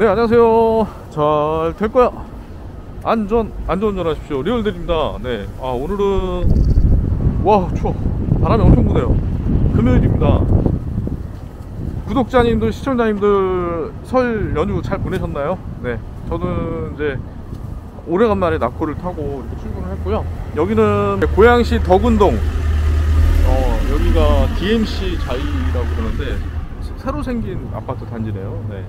네 안녕하세요. 잘 될 거야. 안전 안전운전 하십시오. 리얼들입니다. 네 아 오늘은 와 추워. 바람이 엄청 부네요. 금요일입니다. 구독자님들 시청자님들 설 연휴 잘 보내셨나요? 네. 저는 이제 오래간만에 낙코를 타고 이렇게 출근을 했고요. 여기는 고양시 덕운동. 어 여기가 DMC 자이라고 그러는데 새로 생긴 아파트 단지네요. 네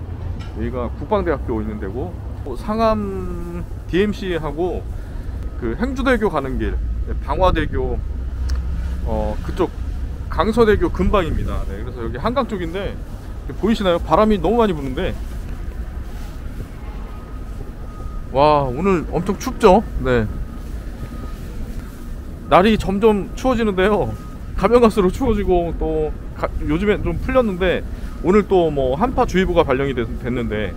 여기가 국방대학교 있는 데고 어, 상암 DMC하고 그 행주대교 가는 길 네, 방화대교 어 그쪽 강서대교 근방입니다. 네, 그래서 여기 한강 쪽인데 보이시나요? 바람이 너무 많이 부는데 와 오늘 엄청 춥죠? 네 날이 점점 추워지는데요. 가면 갈수록 추워지고 또 가, 요즘엔 좀 풀렸는데 오늘 또 뭐 한파 주의보가 발령이 됐, 됐는데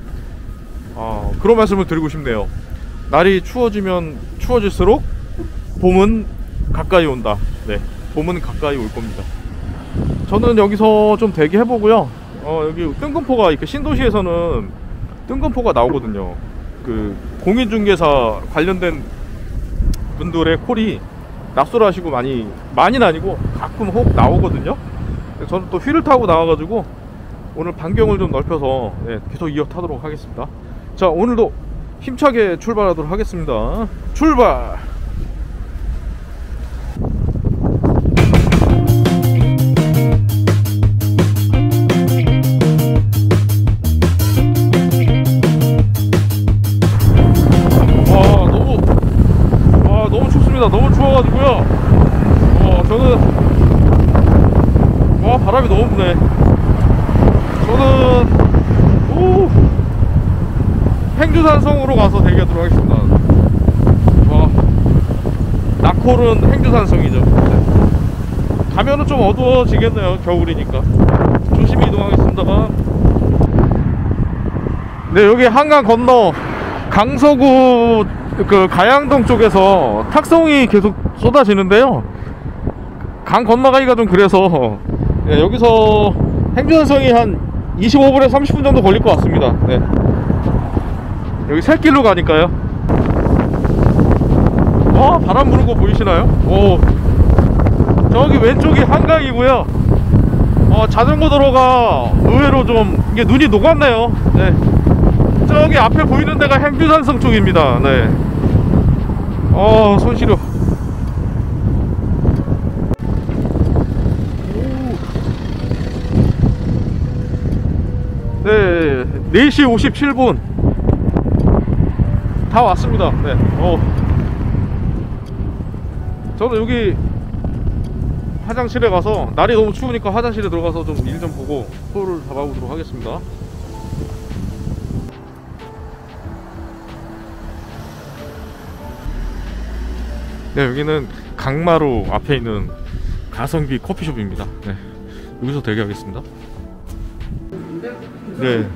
아, 그런 말씀을 드리고 싶네요. 날이 추워지면 추워질수록 봄은 가까이 온다. 네, 봄은 가까이 올 겁니다. 저는 여기서 좀 대기해 보고요. 어, 여기 뜬금포가 이렇게 신도시에서는 뜬금포가 나오거든요. 그 공인중개사 관련된 분들의 콜이 납수를 하시고 많이 많이는 아니고 가끔 혹 나오거든요. 저는 또 휠을 타고 나와가지고 오늘 반경을 좀 넓혀서 네, 계속 이어 타도록 하겠습니다. 자 오늘도 힘차게 출발하도록 하겠습니다. 출발! 낙홀은 행주산성이죠. 네. 가면은 좀 어두워지겠네요. 겨울이니까 조심히 이동하겠습니다. 네 여기 한강 건너 강서구 그 가양동 쪽에서 탁송이 계속 쏟아지는데요. 강 건너가기가 좀 그래서 네, 여기서 행주산성이 한 25분에 30분 정도 걸릴 것 같습니다. 네. 여기 새길로 가니까요. 와 바람 부는 거 보이시나요? 오 저기 왼쪽이 한강이고요. 어, 자전거 도로가 의외로 좀 이게 눈이 녹았네요. 네. 저기 앞에 보이는 데가 행주산성 쪽입니다. 네. 어, 손 시려. 네, 4시 57분. 다 왔습니다. 네. 어. 저는 여기 화장실에 가서 날이 너무 추우니까 화장실에 들어가서 좀일좀 보고 소를 잡아보도록 하겠습니다. 네, 여기는 강마루 앞에 있는 가성비 커피숍입니다. 네, 여기서 대기하겠습니다. 네.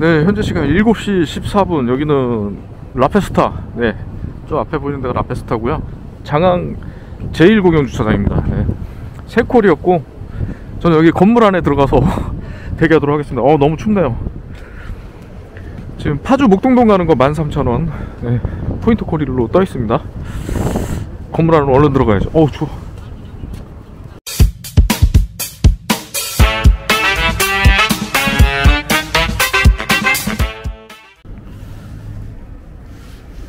네, 현재 시간 7시 14분. 여기는 라페스타. 네. 저 앞에 보이는 데가 라페스타고요. 장항 제1공영 주차장입니다. 네. 세 콜이었고 저는 여기 건물 안에 들어가서 대기하도록 하겠습니다. 어, 너무 춥네요. 지금 파주 목동동 가는 거 13,000원. 네. 포인트 콜일로 떠 있습니다. 건물 안으로 얼른 들어가야죠. 어우, 추워.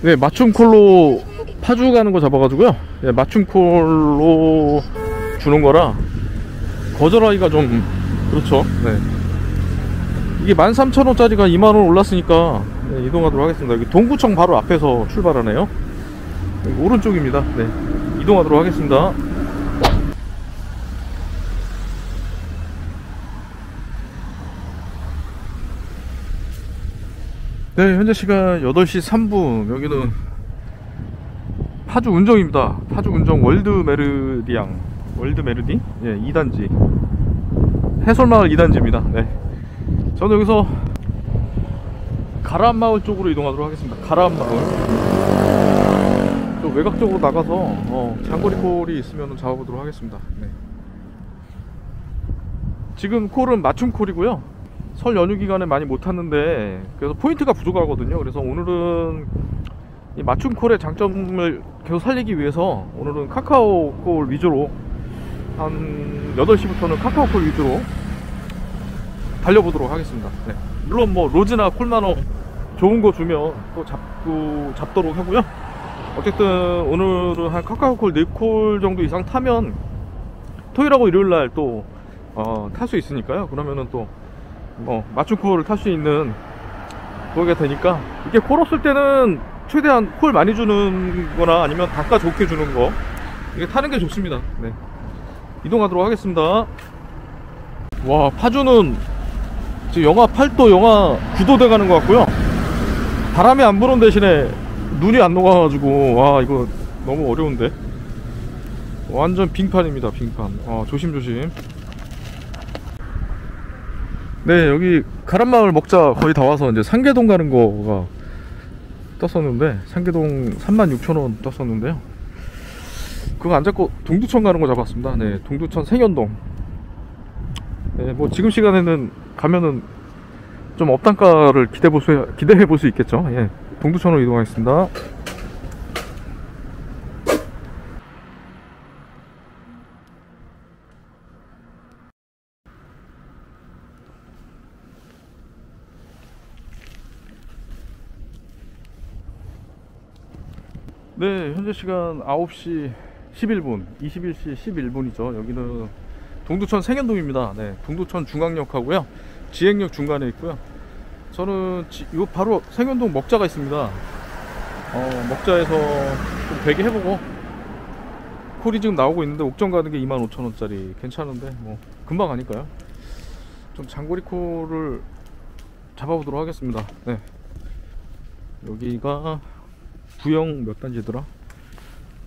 네, 맞춤 콜로 파주 가는 거 잡아가지고요. 네, 맞춤 콜로 주는 거라 거절하기가 좀 그렇죠. 네. 이게 13,000원짜리가 2만원 올랐으니까 네, 이동하도록 하겠습니다. 여기 동구청 바로 앞에서 출발하네요. 오른쪽입니다. 네. 이동하도록 하겠습니다. 네, 현재 시간 8시 3분. 여기는 파주 운정입니다. 파주 운정 월드 메르디앙. 월드 메르디? 예, 2단지. 해솔마을 2단지입니다. 네. 저는 여기서 가라마을 쪽으로 이동하도록 하겠습니다. 가라마을. 또 외곽 쪽으로 나가서 어, 장거리 콜이 있으면 잡아보도록 하겠습니다. 네. 지금 콜은 맞춤 콜이고요. 설 연휴 기간에 많이 못 탔는데 그래서 포인트가 부족하거든요. 그래서 오늘은 이 맞춤 콜의 장점을 계속 살리기 위해서 오늘은 카카오 콜 위주로 한 8시부터는 카카오 콜 위주로 달려보도록 하겠습니다. 네. 물론 뭐 로즈나 콜나노 좋은 거 주면 또 잡고 잡도록 하고요. 어쨌든 오늘은 한 카카오 콜 4콜 정도 이상 타면 토요일하고 일요일 날또 어, 탈수 있으니까요. 그러면은 또 어, 맞춤 콜을 탈수 있는 그게 되니까 이게 콜 없을 때는 최대한 콜 많이 주는 거나 아니면 단가 좋게 주는 거 이게 타는 게 좋습니다. 네. 이동하도록 하겠습니다. 와 파주는 지금 영하 8도 영하 9도 돼 가는 것 같고요. 바람이 안 부는 대신에 눈이 안 녹아가지고 와 이거 너무 어려운데? 완전 빙판입니다 빙판. 아, 조심조심 네 여기 가란마을 먹자 거의 다 와서 이제 상계동 가는 거가 떴었는데 상계동 36,000원 떴었는데요. 그거 안 잡고 동두천 가는 거 잡았습니다. 네 동두천 생연동. 네 뭐 지금 시간에는 가면은 좀 업단가를 기대해 볼 수, 기대해 볼 수 있겠죠? 예 동두천으로 이동하겠습니다 네, 현재 시간 9시 11분, 21시 11분이죠. 여기는 동두천 생현동입니다. 네, 동두천 중앙역 하고요. 지행역 중간에 있고요. 저는 지, 이거 바로 생현동 먹자가 있습니다. 어, 먹자에서 좀 대기해보고 콜이 지금 나오고 있는데 옥정 가는 게 25,000원짜리 괜찮은데 뭐 금방 가니까요. 좀 장거리 콜을 잡아보도록 하겠습니다. 네. 여기가 부영 몇 단지더라?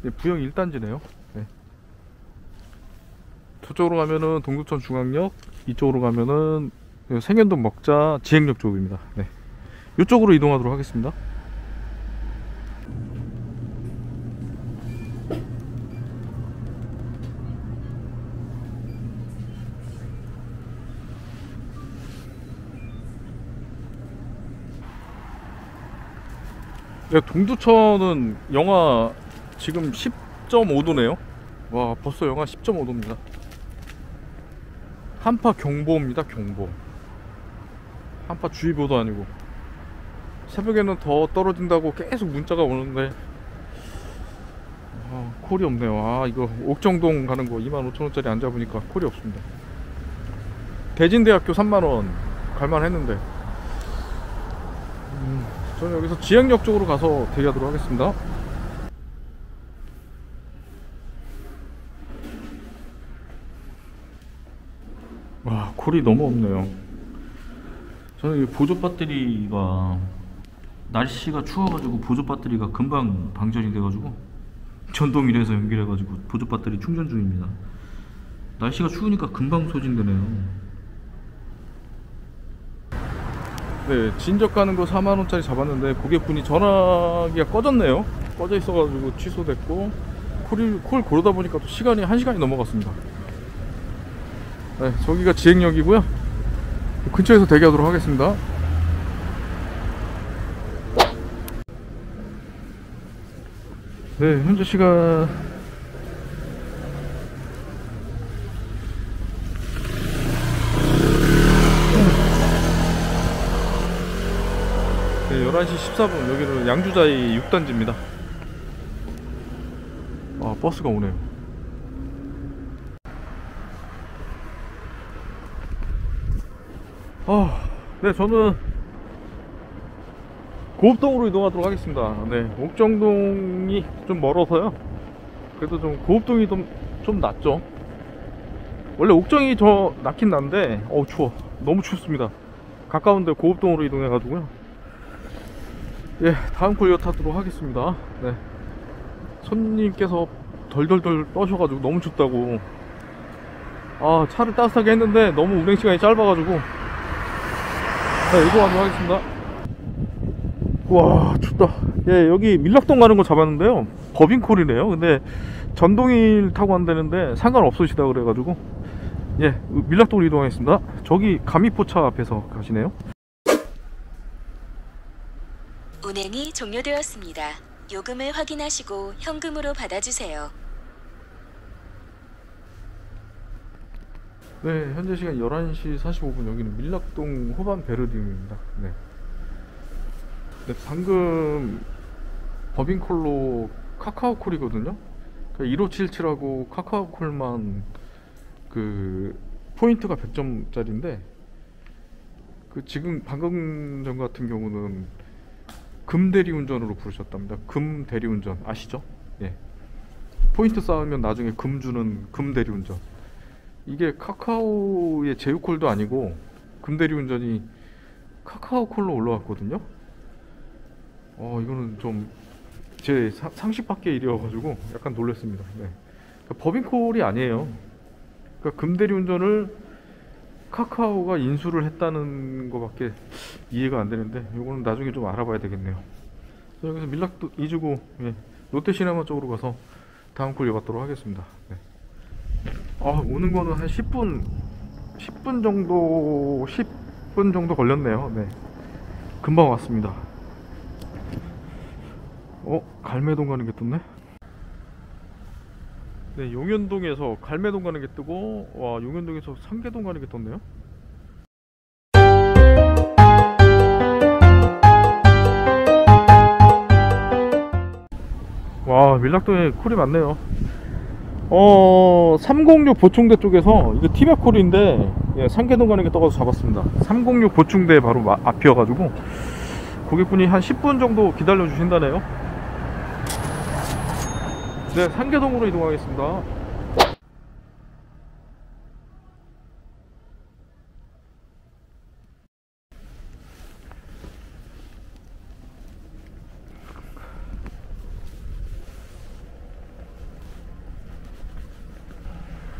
네, 부영 1단지네요. 네. 저쪽으로 가면은 동두천 중앙역, 이쪽으로 가면은 생현동 먹자 지행역 쪽입니다. 네. 이쪽으로 이동하도록 하겠습니다. 네, 동두천은 영하 지금 10.5도네요. 와, 벌써 영하 10.5도입니다. 한파 경보입니다, 경보. 한파 주의보도 아니고. 새벽에는 더 떨어진다고 계속 문자가 오는데, 아, 콜이 없네요. 아, 이거 옥정동 가는 거 25,000원짜리 안 잡으니까 콜이 없습니다. 대진대학교 3만원 갈만 했는데, 음. 저는 여기서 지향역 쪽으로 가서 대기하도록 하겠습니다. 와 콜이 너무 없네요. 저는 이 보조 배터리가 날씨가 추워가지고 보조 배터리가 금방 방전이 돼가지고 전동일에서 연결해가지고 보조 배터리 충전 중입니다. 날씨가 추우니까 금방 소진되네요 네, 진적 가는 거 4만원짜리 잡았는데 고객분이 전화기가 꺼졌네요. 꺼져 있어가지고 취소됐고, 콜, 콜 고르다 보니까 또 시간이 1시간이 넘어갔습니다. 네, 저기가 지행역이고요. 근처에서 대기하도록 하겠습니다. 네, 현재 시간 11시 14분 여기는 양주자의 6단지입니다. 아 버스가 오네요. 아, 네 저는 고읍동으로 이동하도록 하겠습니다. 네 옥정동이 좀 멀어서요. 그래도 좀 고읍동이 좀, 좀 낫죠. 원래 옥정이 저 낫긴 난데 어우 추워. 너무 춥습니다. 가까운데 고읍동으로 이동해 가지고요 예 다음 콜 이어타도록 하겠습니다. 네. 손님께서 덜덜덜 떠셔가지고 너무 춥다고. 아 차를 따뜻하게 했는데 너무 운행 시간이 짧아가지고. 자 이동하도록 하겠습니다. 와 춥다. 예 여기 밀락동 가는 거 잡았는데요. 법인콜이네요. 근데 전동일 타고 한다는데 상관없으시다 그래가지고. 예 밀락동으로 이동하겠습니다. 저기 가미포차 앞에서 가시네요 운행이 종료되었습니다. 요금을 확인하시고 현금으로 받아주세요. 네 현재 시간 11시 45분 여기는 밀락동 호반 베르딘입니다 네. 네 방금 법인콜로 카카오콜이거든요 1577하고 카카오콜만 그 포인트가 100점짜리인데 그 지금 방금 전 같은 경우는 금 대리운전으로 부르셨답니다. 금 대리운전 아시죠? 예. 포인트 쌓으면 나중에 금 주는 금 대리운전. 이게 카카오의 제휴콜도 아니고 금 대리운전이 카카오콜로 올라왔거든요. 어 이거는 좀 제 상식 밖의 일이어가지고 약간 놀랐습니다. 네. 그러니까 법인콜이 아니에요. 그러니까 금 대리운전을 카카오가 인수를 했다는 것밖에 이해가 안 되는데 이거는 나중에 좀 알아봐야 되겠네요. 여기서 밀락도 이주고 예, 롯데시네마 쪽으로 가서 다음 콜 이어받도록 하겠습니다. 네. 아 오는 거는 한 10분 10분 정도 10분 정도 걸렸네요. 네. 금방 왔습니다. 어 갈매동 가는 게 떴네. 네, 용현동에서 갈매동 가는 게 뜨고 와 용현동에서 상계동 가는 게 떴네요. 와 밀락동에 콜이 많네요. 어, 306 보충대 쪽에서 이거 티맵 콜인데 예, 상계동 가는 게 떠가서 잡았습니다. 306 보충대 바로 마- 앞이어가지고 고객분이 한 10분 정도 기다려 주신다네요. 네, 상계동으로 이동하겠습니다.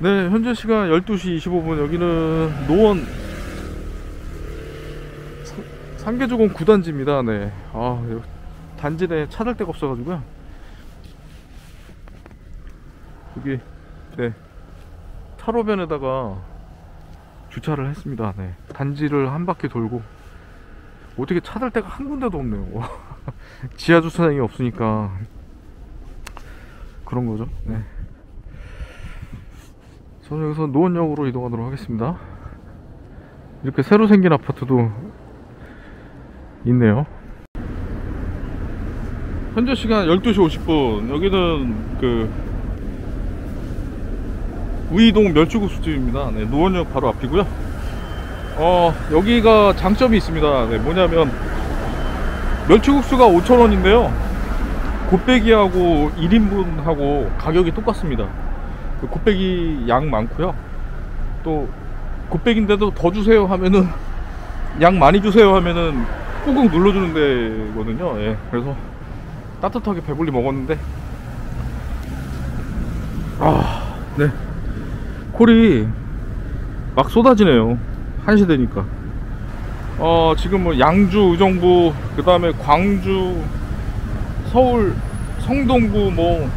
네, 현재 시간 12시 25분 여기는 노원 상- 상계주공 9단지입니다. 네. 아, 단지 내에 찾을 데가 없어 가지고요. 여기 네. 차로변에다가 주차를 했습니다. 네. 단지를 한 바퀴 돌고 어떻게 찾을 데가 한 군데도 없네요. 지하 주차장이 없으니까 그런 거죠. 네. 저는 여기서 노원역으로 이동하도록 하겠습니다. 이렇게 새로 생긴 아파트도 있네요. 현재 시간 12시 50분. 여기는 그 우이동 멸치국수집입니다. 네, 노원역 바로 앞이고요. 어, 여기가 장점이 있습니다. 네, 뭐냐면 멸치국수가 5,000원인데요. 곱빼기하고 1인분하고 가격이 똑같습니다. 그 곱빼기 양 많고요. 또 곱빼기인데도 더 주세요 하면은 양 많이 주세요 하면은 꾹꾹 눌러주는 데거든요. 예, 그래서 따뜻하게 배불리 먹었는데 아, 네. 콜이 막 쏟아지네요. 한시 되니까. 어, 지금 뭐 양주, 의정부, 그 다음에 광주, 서울, 성동구, 뭐,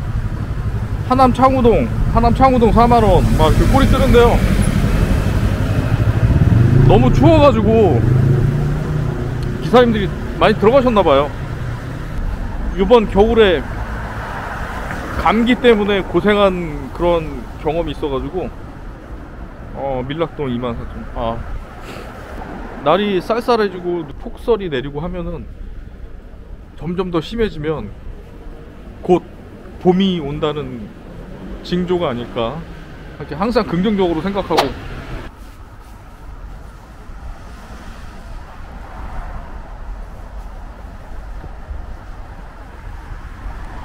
하남 창우동, 하남 창우동 4만원, 막 이렇게 콜이 뜨는데요. 너무 추워가지고, 기사님들이 많이 들어가셨나봐요. 이번 겨울에 감기 때문에 고생한 그런 경험이 있어가지고 어 밀락동 2만 4천 아. 날이 쌀쌀해지고 폭설이 내리고 하면은 점점 더 심해지면 곧 봄이 온다는 징조가 아닐까. 이렇게 항상 긍정적으로 생각하고.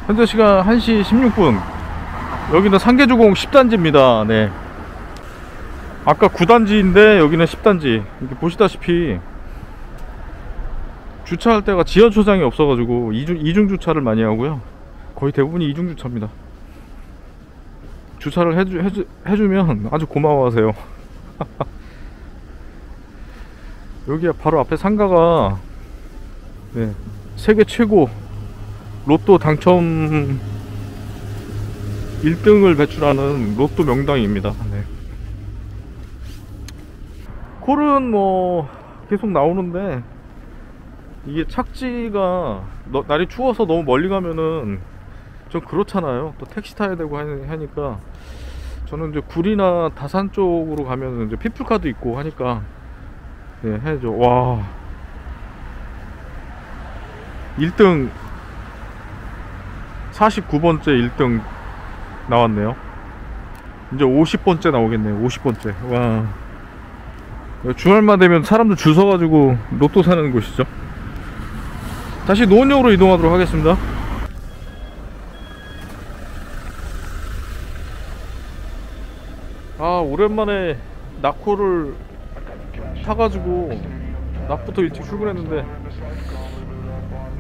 현재 시간 1시 16분. 여기는 상계주공 10단지입니다. 네 아까 9단지인데 여기는 10단지. 이렇게 보시다시피 주차할 때가 지하주차장이 없어가지고 이중, 이중 주차를 많이 하고요. 거의 대부분이 이중 주차입니다. 주차를 해주, 해주, 해주면 아주 고마워하세요. 여기 바로 앞에 상가가 네, 세계 최고 로또 당첨 1등을 배출하는 로또 명당입니다. 네. 콜은 뭐 계속 나오는데 이게 착지가 너- 날이 추워서 너무 멀리 가면은 좀 그렇잖아요. 또 택시 타야 되고 하니- 하니까 저는 이제 구리나 다산 쪽으로 가면은 이제 피플카도 있고 하니까 네, 해야죠. 와 1등 49번째 1등 나왔네요. 이제 50번째 나오겠네요. 50번째. 와. 주말만 되면 사람들 줄 서가지고 로또 사는 곳이죠. 다시 노원역으로 이동하도록 하겠습니다. 아 오랜만에 낙코를 타가지고 낮부터 일찍 출근했는데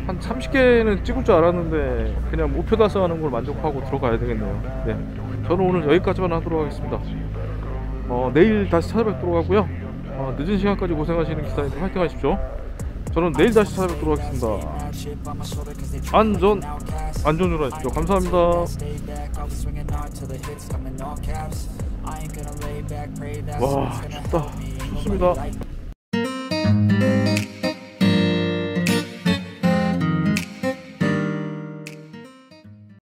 한 30개는 찍을 줄 알았는데 그냥 목표 달성하는 걸 만족하고 들어가야 되겠네요. 네, 저는 오늘 여기까지만 하도록 하겠습니다. 어, 내일 다시 찾아뵙도록 하고요. 어, 늦은 시간까지 고생하시는 기사님들 화이팅 하십시오. 저는 내일 다시 찾아뵙도록 하겠습니다. 안전, 안전으로 하십시오. 감사합니다. 와, 춥다. 춥습니다.